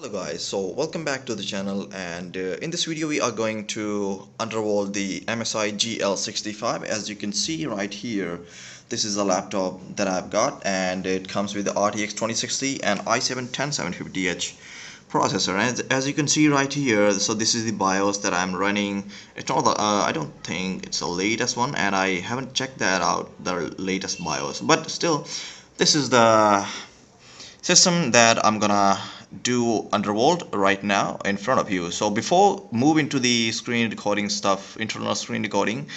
Hello guys, so welcome back to the channel and uh, in this video we are going to undervolt the MSI GL65 as you can see right here this is a laptop that I've got and it comes with the RTX 2060 and i7 10750H processor. And as you can see right here so this is the BIOS that I'm running. It's not the, uh, I don't think it's the latest one and I haven't checked that out the latest BIOS. But still this is the system that I'm gonna do undervolt right now in front of you. So before moving to the screen recording stuff internal screen recording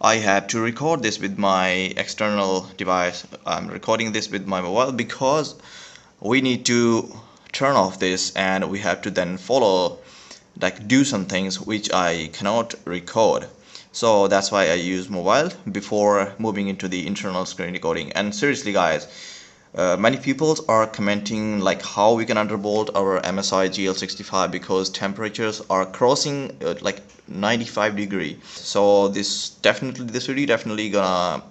I have to record this with my external device. I'm recording this with my mobile because we need to turn off this and we have to then follow like do some things which I cannot record. So that's why I use mobile before moving into the internal screen recording. And seriously guys uh, many people are commenting like how we can undervolt our MSI GL65 because temperatures are crossing uh, like 95 degree. So this definitely this video definitely gonna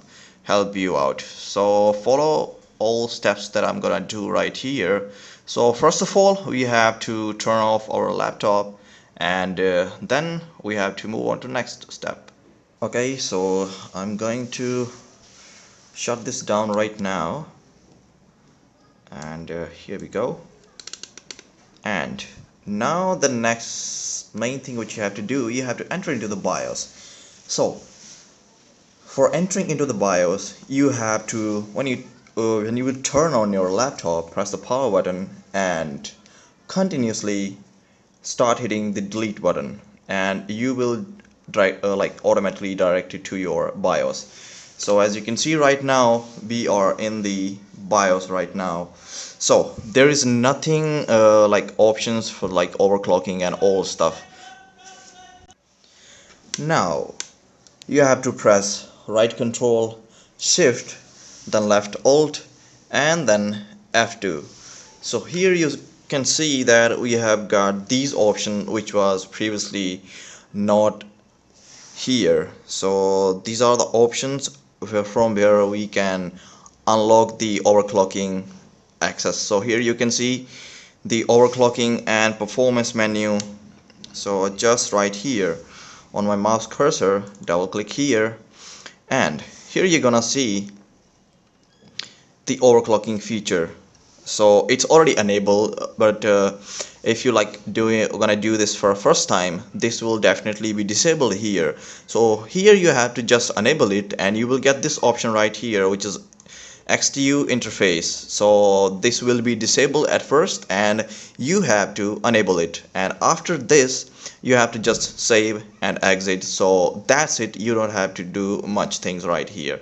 help you out. So follow all steps that I'm gonna do right here. So first of all we have to turn off our laptop and uh, then we have to move on to next step. Okay so I'm going to shut this down right now and uh, here we go. And now the next main thing which you have to do you have to enter into the BIOS. So for entering into the BIOS you have to when you uh, when you turn on your laptop press the power button and continuously start hitting the delete button. And you will uh, like automatically direct it to your BIOS. So as you can see right now we are in the BIOS right now. So there is nothing uh, like options for like overclocking and all stuff. Now you have to press right control shift then left alt and then F2 so here you can see that we have got these options which was previously not here. So these are the options from where we can unlock the overclocking access. So here you can see the overclocking and performance menu. So just right here on my mouse cursor double click here and here you're gonna see the overclocking feature. So it's already enabled but uh, if you like doing gonna do this for a first time this will definitely be disabled here. So here you have to just enable it and you will get this option right here which is XTU interface. So this will be disabled at first and you have to enable it. And after this you have to just save and exit. So that's it. You don't have to do much things right here.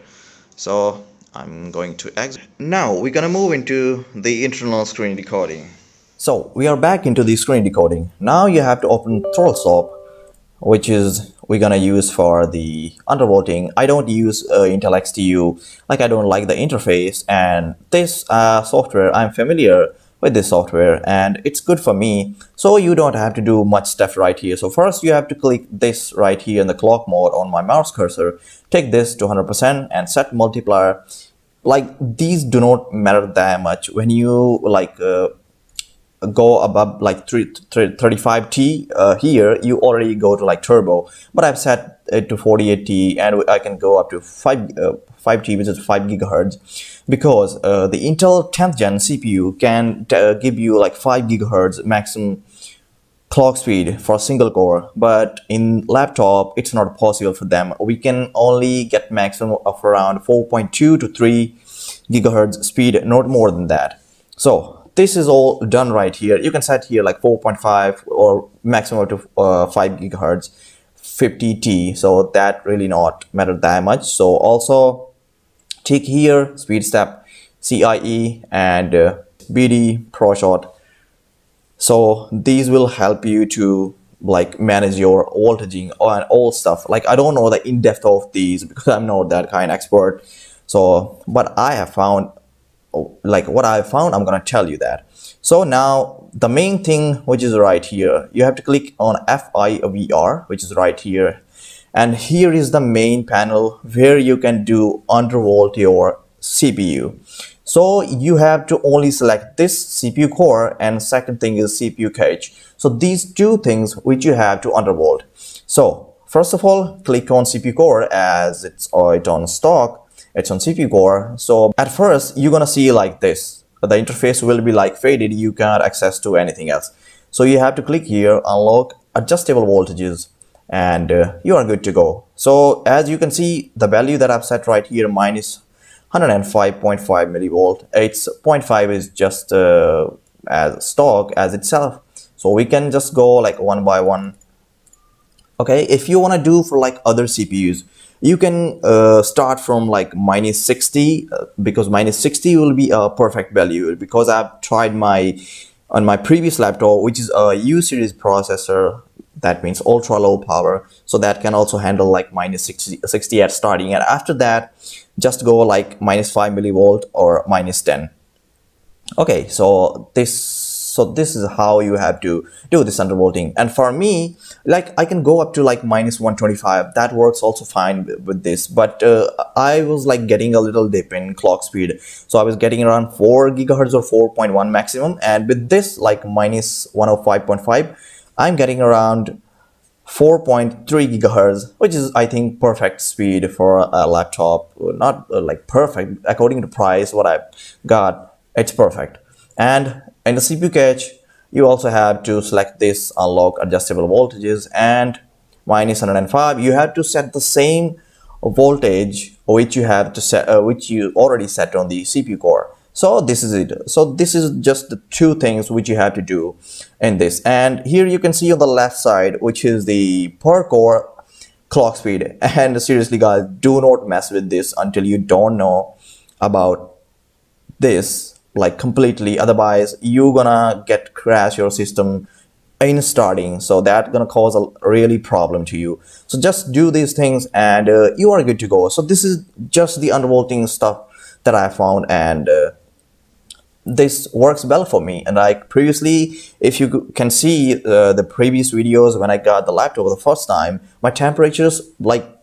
So I'm going to exit. Now we're gonna move into the internal screen recording. So we are back into the screen decoding now you have to open ThrottleStop which is we're gonna use for the undervolting. I don't use uh, Intel XTU, like I don't like the interface and this uh, software, I'm familiar with this software and it's good for me. So you don't have to do much stuff right here. So first you have to click this right here in the clock mode on my mouse cursor, take this to 100% and set multiplier. Like these do not matter that much when you like uh, go above like 35T uh, here, you already go to like turbo. But I've set it to 48T and I can go up to 5, uh, 5T, which is 5 gigahertz, because uh, the Intel 10th gen CPU can uh, give you like 5 gigahertz maximum clock speed for single core. But in laptop it's not possible for them. We can only get maximum of around 4.2 to 3 gigahertz speed not more than that. So this is all done right here. You can set here like 4.5 or maximum to uh, 5 gigahertz 50T. So that really not matter that much. So also take here speed step C1E and uh, BD PROCHOT. So these will help you to like manage your voltaging and all stuff. Like I don't know the in depth of these because I'm not that kind of expert. So, but I have found Oh, like what I found, I'm gonna tell you that. So now the main thing which is right here, you have to click on FIVR, which is right here. And here is the main panel where you can do undervolt your CPU. so you have to only select this CPU core and second thing is CPU cache so these two things which you have to undervolt so first of all click on CPU core as it's, it on stock it's on CPU core. So at first you're gonna see like this. The interface will be like faded. You cannot access to anything else. So you have to click here unlock adjustable voltages and uh, you are good to go. So as you can see the value that I've set right here minus 105.5 millivolt. It's 0.5 is just uh, as stock as itself. So we can just go like one by one okay if you want to do for like other CPUs you can uh, start from like minus 60 uh, because minus 60 will be a perfect value because I've tried my on my previous laptop which is a U series processor that means ultra low power so that can also handle like minus 60, 60 at starting and after that just go like minus 5 millivolt or minus 10 okay so this so this is how you have to do this undervolting and for me like i can go up to like minus 125 that works also fine with, this. But uh, i was like getting a little dip in clock speed. So i was getting around 4 gigahertz or 4.1 maximum. And with this like minus 105.5 i'm getting around 4.3 gigahertz which is i think perfect speed for a laptop. Not uh, like perfect. According to price what i got it's perfect and in the CPU cache, you also have to select this unlock adjustable voltages and minus 105. You have to set the same voltage which you have to set, uh, which you already set on the CPU core. So this is it. So this is just the two things which you have to do in this. And here you can see on the left side, which is the per core clock speed. And seriously guys, do not mess with this until you don't know about this like completely. Otherwise you're gonna get crash your system in starting. So that's gonna cause a really problem to you. So just do these things and uh, you are good to go. So this is just the undervolting stuff that i found and uh, this works well for me. And like previously if you can see uh, the previous videos when i got the laptop the first time my temperatures like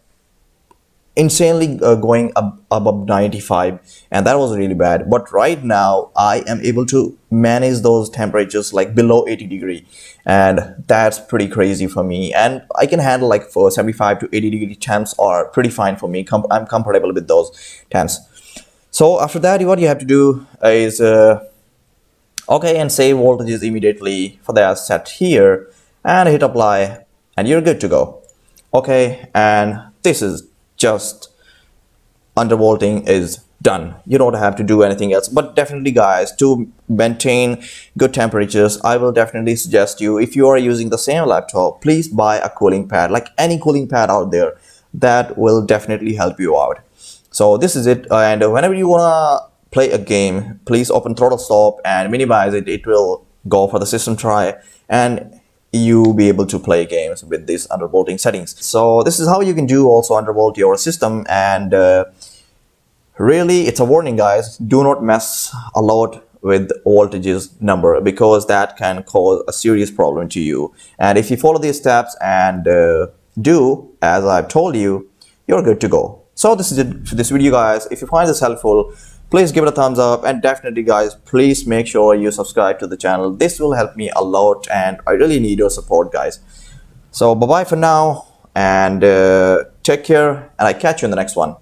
insanely uh, going up, above 95 and that was really bad. But right now i am able to manage those temperatures like below 80 degree and that's pretty crazy for me. And i can handle like for 75 to 80 degree temps are pretty fine for me. Com i'm comfortable with those temps. So after that what you have to do is uh, okay and save voltages immediately for that set here and hit apply and you're good to go. Okay and this is just undervolting is done. You don't have to do anything else. But definitely guys to maintain good temperatures i will definitely suggest you if you are using the same laptop please buy a cooling pad like any cooling pad out there that will definitely help you out. So this is it uh, and whenever you wanna play a game please open throttle stop and minimize it. It will go for the system try. And you be able to play games with these undervolting settings. So this is how you can do also undervolt your system and uh, really it's a warning guys do not mess a lot with voltages number because that can cause a serious problem to you and if you follow these steps and uh, do as I've told you you're good to go. So this is it for this video guys. If you find this helpful please give it a thumbs up and definitely guys please make sure you subscribe to the channel. This will help me a lot and i really need your support guys. So bye bye for now and uh, take care and i catch you in the next one